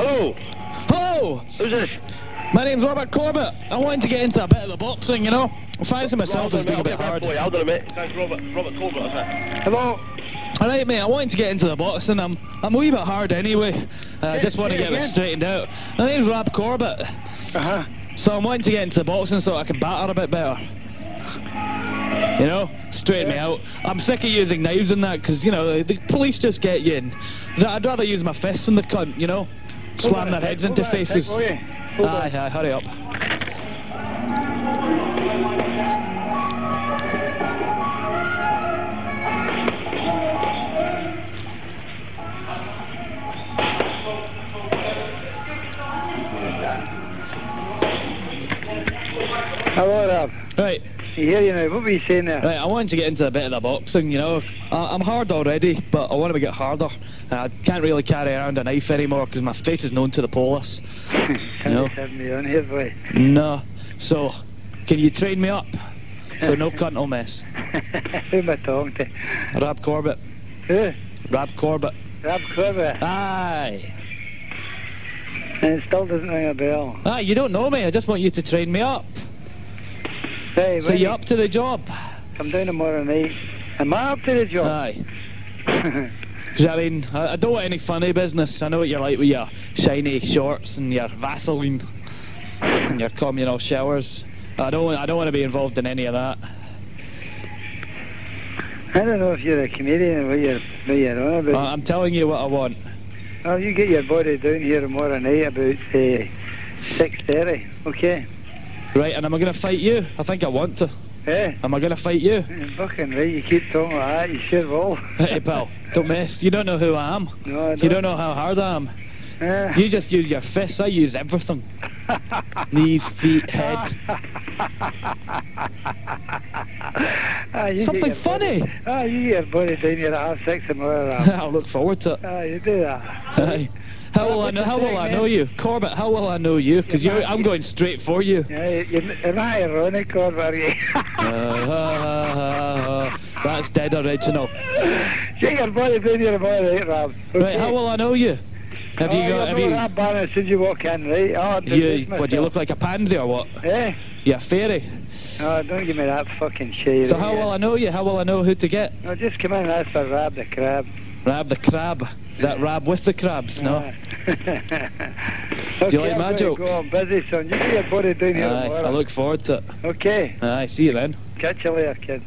Hello. Hello! Who's this? My name's Robert Corbett. I wanted to get into a bit of the boxing, you know. I fancy myself as being a bit hard. Boy, hold on a minute. Thanks, Robert. Robert Corbett, is it? Hello. Alright mate, I wanted to get into the boxing. I'm I'm a wee bit hard anyway. Uh, I just want to get it straightened out. My name's Rob Corbett. Uh-huh. So I'm wanting to get into the boxing so I can batter a bit better. You know, straighten me out. I'm sick of using knives and that because, you know, the police just get you in. I'd rather use my fists than the cunt, you know? Slam their heads into faces. Hold on. Hold on. Aye, aye, hurry up. Hello, Rob. Right, You hear you now. What were you saying there? right, I wanted to get into a bit of the boxing, you know. I, I'm hard already, but I want to get harder. I can't really carry around a knife anymore because my face is known to the police. No. Somebody's having me on here, boy. No. So, can you train me up? So no cunt will mess. Who am I talking to? Rab Corbett. Who? Rab Corbett. Rob Corbett? Aye. And it still doesn't ring a bell. Aye, you don't know me. I just want you to train me up. Hey, So you up to the job? come down tomorrow night. Am I up to the job? Aye. 'Cause I mean, I, I don't want any funny business. I know what you're like with your shiny shorts and your Vaseline and your communal showers. I don't. want- I don't want to be involved in any of that. I don't know if you're a comedian or what you're, what you're on about. I'm telling you what I want. Oh, you get your body down here tomorrow night about uh, 6.30, okay? Right, and am I going to fight you? I think I want to. Eh? Am I going to fight you? You're Fucking right, you keep talking like that, you sure will. Hey, pal, don't mess. You don't know who I am. No, I don't. You don't know how hard I am. Eh. You just use your fists. I use everything. Knees, feet, head. Ah, you Something body- funny. Ah, you get your body down here at half six tomorrow, Rob. I'll look forward to it. Ah, you do that. Aye. How will I know? How will I know you, Corbett? How will I know you? Because you're, I'm going straight for you. Yeah, you're, you're ironic, or are you? Uh, ha, ha. That's dead original. Get your body down tomorrow night, Rob. Right, how will I know you? Have you oh, got? Have you? that banner as soon as you walk in, right? Oh, You, what, do you look like a pansy or what? Yeah. You're a fairy? Oh, don't give me that fucking shit. So how will I know you? How will I know who to get? No, just come in and ask for Rab the crab. Rab the crab. Is that Rab with the crabs? No. Ah. Do you like my joke? Go on, busy, son. You get your body down here Aye, tomorrow. I look forward to it. Okay, Aye, see you then. catch you later, kid.